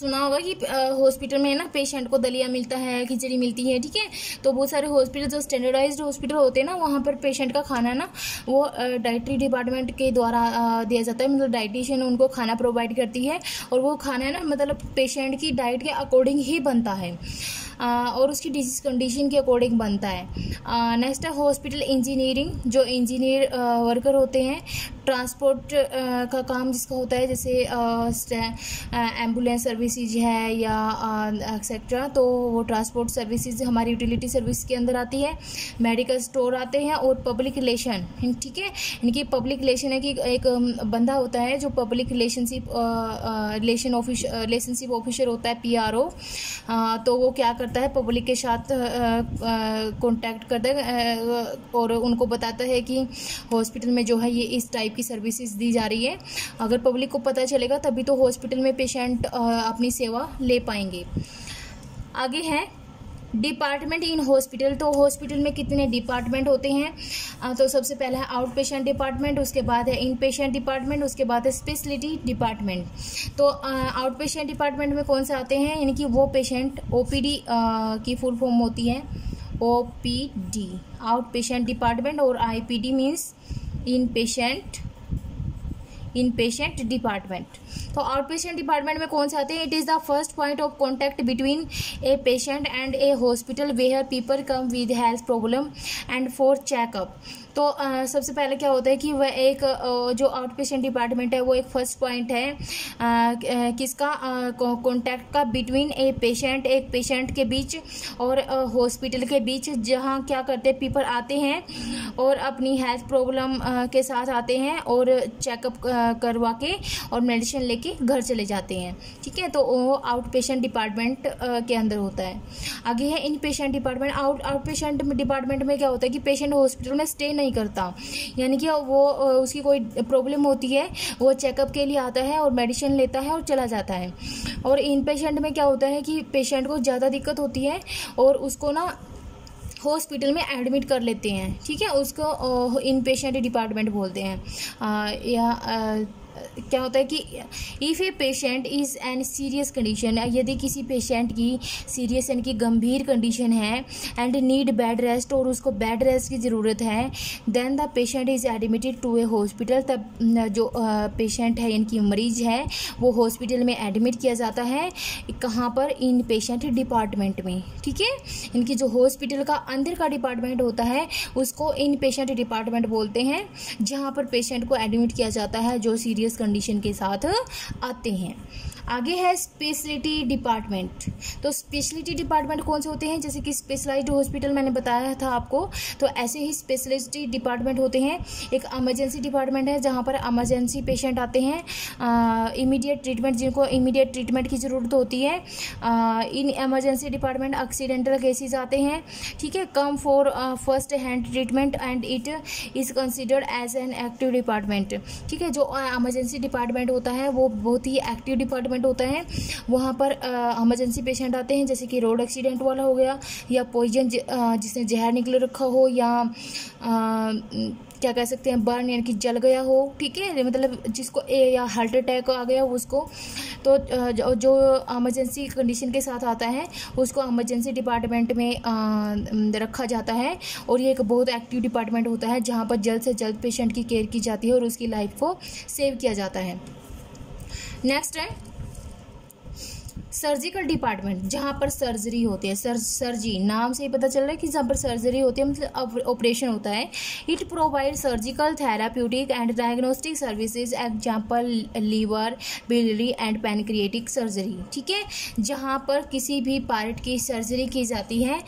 सुना होगा कि हॉस्पिटल में है ना पेशेंट को दलिया मिलता है, खिचड़ी मिलती है, ठीक है? तो बहुत सारे हॉस्पिटल जो स्टैंडर्डाइज हॉस्पिटल होते हैं ना, वहाँ पर पेशेंट का खाना ना, वो डाइट्री डिपार्टमेंट के द्वारा दिया जाता है। मतलब डाइटिशियन उनको खाना प्रोवाइड करती है और वो खाना है ना मतलब पेशेंट की डाइट के अकॉर्डिंग ही बनता है। और उसकी डिज़ीज़ कंडीशन के अकॉर्डिंग बनता है। नेक्स्ट है हॉस्पिटल इंजीनियरिंग जो इंजीनियर वर्कर होते हैं ट्रांसपोर्ट का काम जिसका होता है, जैसे एंबुलेंस सर्विसेज़ है या एक्सेट्रा तो वो ट्रांसपोर्ट सर्विसेज़ हमारी यूटिलिटी सर्विस के अंदर आती है। मेडिकल स्टोर आते हैं और पब्लिक रिलेशन ठीक है? इनकी पब्लिक रिलेशन है कि एक बंदा होता है जो public relationship relation office relationship officer होता है पीआरओ तो वो क्या करता है पब्लिक के साथ कॉन्टैक्ट करता है और उनको बताता है कि हॉस्पिटल में जो है ये इस टाइप की सर्विसेज़ दी जा रही है। अगर पब्लिक को पता चलेगा, तभी तो हॉस्पिटल में पेशेंट अपनी सेवा ले पाएँगे। आगे हैं डिपार्टमेंट इन हॉस्पिटल तो हॉस्पिटल में कितने डिपार्टमेंट होते हैं? तो सबसे पहला है आउट पेशेंट डिपार्टमेंट उसके बाद है इन पेशेंट डिपार्टमेंट उसके बाद है स्पेशलिटी डिपार्टमेंट तो आउट पेशेंट डिपार्टमेंट में कौन से आते हैं? यानी कि वो पेशेंट ओपीडी की फुल फॉर्म होती है। O P D out patient department और I P D means in patient in patient department तो आउट पेशेंट डिपार्टमेंट में कौन से आते हैं? It is the first point of contact between a patient and a hospital where people come with health problem and for checkup तो आ, सबसे पहले क्या होता है कि वह एक जो आउट पेशेंट डिपार्टमेंट है वो एक फ़र्स्ट पॉइंट है आ, किसका कॉन्टैक्ट का बिटवीन ए पेशेंट एक पेशेंट के बीच और हॉस्पिटल के बीच जहाँ क्या करते हैं पीपल आते हैं और अपनी हेल्थ प्रॉब्लम के साथ आते हैं और चेकअप करवा के और मेडिसिन लेके घर चले जाते हैं। ठीक है? तो वो आउट पेशेंट डिपार्टमेंट के अंदर होता है। आगे है in patient department out out patient department में क्या होता है कि पेशेंट हॉस्पिटल में स्टे नहीं करता। यानी कि वो उसकी कोई प्रॉब्लम होती है, वो चेकअप के लिए आता है और मेडिसिन लेता है और चला जाता है। और इन पेशेंट में क्या होता है कि पेशेंट को ज़्यादा दिक्कत होती है और उसको ना हॉस्पिटल में एडमिट कर लेते हैं, ठीक है? उसको इन पेशेंट डिपार्टमेंट बोलते हैं। या क्या होता है कि if a patient is an serious condition यदि किसी पेशेंट की सीरियस यानी कि गंभीर कंडीशन है एंड नीड बेड रेस्ट और उसको बेड रेस्ट की ज़रूरत है then the patient is admitted to a hospital तब जो पेशेंट है, इनकी मरीज़ है, वो हॉस्पिटल में एडमिट किया जाता है कहाँ पर? इन पेशेंट डिपार्टमेंट में, ठीक है? इनकी जो हॉस्पिटल का अंदर का डिपार्टमेंट होता है, उसको इन पेशेंट डिपार्टमेंट बोलते हैं, जहाँ पर पेशेंट को एडमिट किया जाता है, जो सीरियस सीरियस कंडीशन के साथ आते हैं। आगे है स्पेशलिटी डिपार्टमेंट तो स्पेशलिटी डिपार्टमेंट कौन से होते हैं? जैसे कि स्पेशलाइज्ड हॉस्पिटल मैंने बताया था आपको। तो ऐसे ही स्पेशलिटी डिपार्टमेंट होते हैं। एक इमरजेंसी डिपार्टमेंट है जहाँ पर इमरजेंसी पेशेंट आते हैं। इमीडिएट ट्रीटमेंट जिनको इमीडिएट ट्रीटमेंट की ज़रूरत होती है। आ, in emergency department accidental cases आते हैं। ठीक है? Come for first hand treatment and it is considered as an active department ठीक है? जो इमरजेंसी डिपार्टमेंट होता है वो बहुत ही एक्टिव डिपार्टमेंट होता है। वहाँ पर इमरजेंसी पेशेंट आते हैं जैसे कि रोड एक्सीडेंट वाला हो गया या पॉइजन जिसने जहर निकले रखा हो या आ, क्या कह सकते हैं बर्न यानी कि जल गया हो, ठीक है? मतलब जिसको ए या हार्ट अटैक आ गया हो उसको तो जो इमरजेंसी कंडीशन के साथ आता है, उसको इमरजेंसी डिपार्टमेंट में रखा जाता है और ये एक बहुत एक्टिव डिपार्टमेंट होता है, जहाँ पर जल्द से जल्द पेशेंट की केयर की जाती है और उसकी लाइफ को सेव किया जाता है। नेक्स्ट है सर्जिकल डिपार्टमेंट जहाँ पर सर्जरी होती है। सर सर्जी नाम से ही पता चल रहा है कि जहाँ पर सर्जरी होती है मतलब ऑपरेशन होता है। It provide surgical therapeutic and diagnostic services example liver biliary and pancreatic surgery ठीक है? जहाँ पर किसी भी पार्ट की सर्जरी की जाती है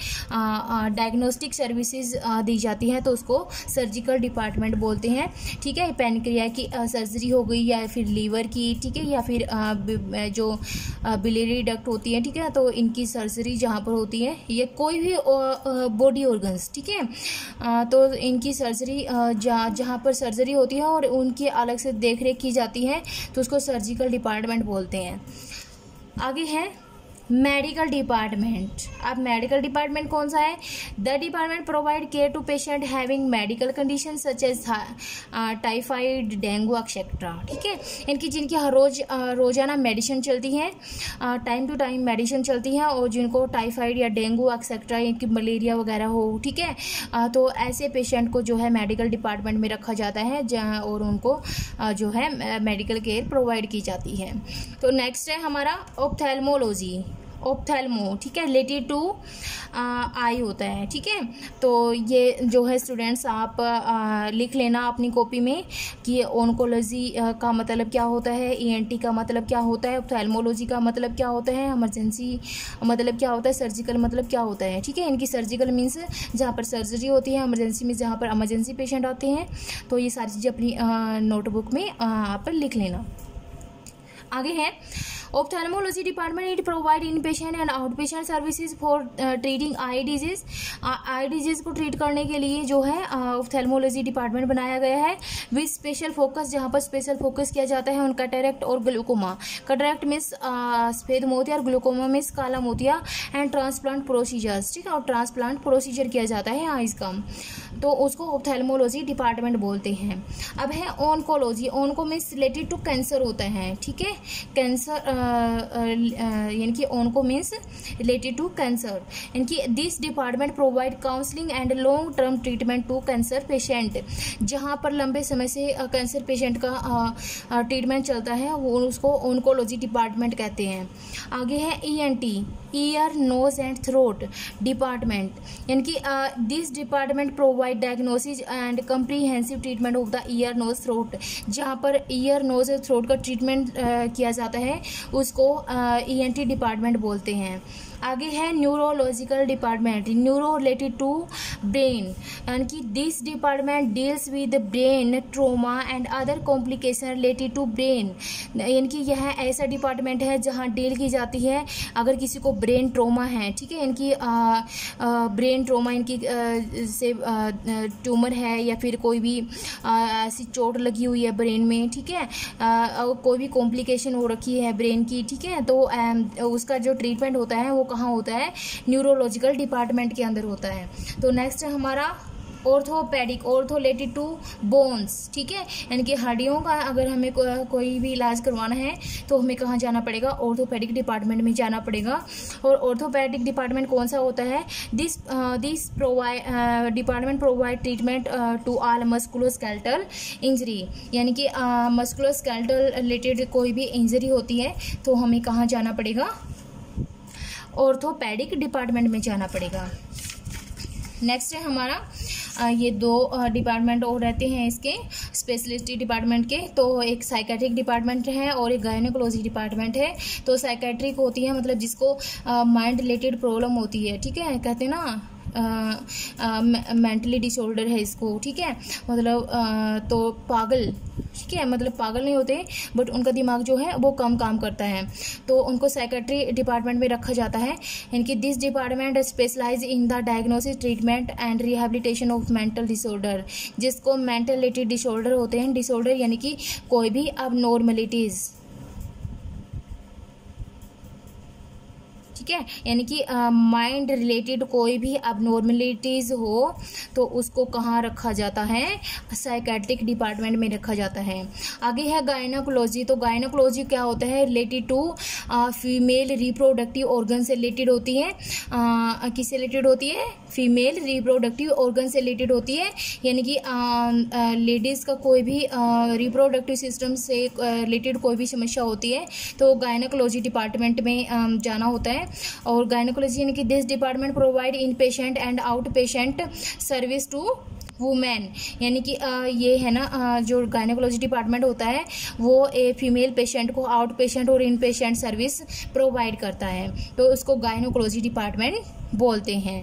डायग्नोस्टिक सर्विसेज़ दी जाती है तो उसको सर्जिकल डिपार्टमेंट बोलते हैं, ठीक है? पेनक्रिया की सर्जरी हो गई या फिर लीवर की, ठीक है? या फिर जो बिलेरी बिलेरी डक्ट होती है, ठीक है? तो इनकी सर्जरी जहाँ पर होती है, ये कोई भी बॉडी ऑर्गन्स ठीक है? तो इनकी सर्जरी जहाँ जहाँ पर सर्जरी होती है और उनकी अलग से देख रेख की जाती है तो उसको सर्जिकल डिपार्टमेंट बोलते हैं। आगे है मेडिकल डिपार्टमेंट। अब मेडिकल डिपार्टमेंट कौन सा है? The department provide care to patient having medical condition such as typhoid dengue etcetera ठीक है? इनकी जिनकी हर रोज रोज़ाना मेडिसिन चलती हैं टाइम टू टाइम मेडिसिन चलती है और जिनको टाइफाइड या डेंगू एक्सेट्रा इनकी मलेरिया वगैरह हो, ठीक है? तो ऐसे पेशेंट को जो है मेडिकल डिपार्टमेंट में रखा जाता है, जहाँ और उनको जो है मेडिकल केयर प्रोवाइड की जाती है। तो नेक्स्ट है हमारा ऑप्थेलमोलॉजी ओप्थेलमो ठीक है? रिलेटेड टू आई होता है ठीक है? तो ये जो है स्टूडेंट्स आप आ, लिख लेना अपनी कॉपी में कि ओनकोलॉजी का मतलब क्या होता है? ईएनटी e का मतलब क्या होता है? ओप्थेलमोलॉजी का मतलब क्या होता है? इमरजेंसी मतलब क्या होता है? सर्जिकल मतलब क्या होता है? ठीक है? इनकी सर्जिकल मीन्स जहाँ पर सर्जरी होती है इमरजेंसी में जहाँ पर इमरजेंसी पेशेंट आते हैं तो ये सारी चीज़ें अपनी नोटबुक में आप लिख लेना। आगे है ophthalmology department it provide inpatient and outpatient services for uh, treating eye disease. Eye disease को ट्रीट करने के लिए जो है ऑप्थेलमोलॉजी डिपार्टमेंट बनाया गया है विथ स्पेशल फोकस जहाँ पर स्पेशल फोकस किया जाता है उन कटेरेक्ट और ग्लूकोमा कटेरेक्ट मिस सफ़ेद मोतिया और ग्लूकोमा मिस काला मोतिया एंड ट्रांसप्लांट प्रोसीजर्स ठीक है? और ट्रांसप्लांट प्रोसीजर किया जाता है आइज़ का। तो उसको ऑप्थेलमोलॉजी डिपार्टमेंट बोलते हैं। अब है oncology onco means related to cancer होता है, ठीक है? कैंसर यानी कि onco means related to cancer यानी कि this department provide counselling and long term treatment to cancer patient जहाँ पर लंबे समय से कैंसर पेशेंट का ट्रीटमेंट चलता है, वो उसको ऑनकोलॉजी डिपार्टमेंट कहते हैं। आगे है E N T ear nose and throat department यानी कि this department provide diagnosis and comprehensive treatment of the ear nose throat जहाँ पर ईयर नोज़ एंड थ्रोट का ट्रीटमेंट किया जाता है, उसको ई एन टी डिपार्टमेंट बोलते हैं। आगे है neurological department neuro related to brain यानी कि this department deals with brain trauma and other complication related to brain यानी कि यह ऐसा डिपार्टमेंट है जहाँ डील की जाती है अगर किसी को ब्रेन ट्रोमा है, ठीक है? इनकी ब्रेन ट्रोमा इनकी से ट्यूमर है या फिर कोई भी ऐसी चोट लगी हुई है ब्रेन में, ठीक है? कोई भी कॉम्प्लिकेशन हो रखी है ब्रेन की, ठीक है? तो उसका जो ट्रीटमेंट होता है वो कहाँ होता है? न्यूरोलॉजिकल डिपार्टमेंट के अंदर होता है। तो नेक्स्ट हमारा orthopaedic ortho related to bones ठीक है? यानी कि हड्डियों का अगर हमें को, कोई भी इलाज करवाना है तो हमें कहाँ जाना पड़ेगा? ऑर्थोपेडिक डिपार्टमेंट में जाना पड़ेगा। और ऑर्थोपेडिक डिपार्टमेंट कौन सा होता है? This this provide department provide treatment to all musculoskeletal injury यानी कि मस्कुलोस्केल्टल रिलेटेड कोई भी इंजरी होती है तो हमें कहाँ जाना पड़ेगा? ऑर्थोपेडिक डिपार्टमेंट में जाना पड़ेगा। नेक्स्ट है हमारा ये दो डिपार्टमेंट और रहते हैं इसके स्पेशलिस्ट डिपार्टमेंट के तो एक साइकेट्रिक डिपार्टमेंट है और एक गायनोकोलॉजी डिपार्टमेंट है। तो साइकेट्रिक होती है मतलब जिसको माइंड रिलेटेड प्रॉब्लम होती है ठीक है? कहते हैं ना मेंटली डिसऑर्डर है इसको ठीक है? मतलब आ, तो पागल ठीक है मतलब पागल नहीं होते बट उनका दिमाग जो है, वो कम काम करता है। तो उनको सेक्रेटरी डिपार्टमेंट में रखा जाता है। इनकी this department specialise in the diagnosis treatment and rehabilitation of mental disorder जिसको मेंटलिटी डिसऑर्डर होते हैं। डिसऑर्डर यानी कि कोई भी अब नॉर्मलिटीज़ ठीक है? यानी कि माइंड रिलेटेड कोई भी अबनॉर्मलिटीज हो तो उसको कहाँ रखा जाता है? साइकेट्रिक डिपार्टमेंट में रखा जाता है। आगे है गायनाकोलॉजी तो गायनाकोलॉजी क्या होता है? Related to female reproductive organ से रिलेटेड होती है। किससे रिलेटेड होती है? फीमेल रिप्रोडक्टिव ऑर्गन से रिलेटेड होती है। यानी कि लेडीज़ का कोई भी रिप्रोडक्टिव सिस्टम से रिलेटेड कोई भी समस्या होती है तो गायनाकोलॉजी डिपार्टमेंट में आ, जाना होता है और गायनोकोलॉजी यानी कि this department provide in patient and out patient service to women यानी कि ये है ना जो गायनोकोलॉजी डिपार्टमेंट होता है, वो ए फीमेल पेशेंट को आउट पेशेंट और इन पेशेंट सर्विस प्रोवाइड करता है। तो उसको गायनोकोलॉजी डिपार्टमेंट बोलते हैं।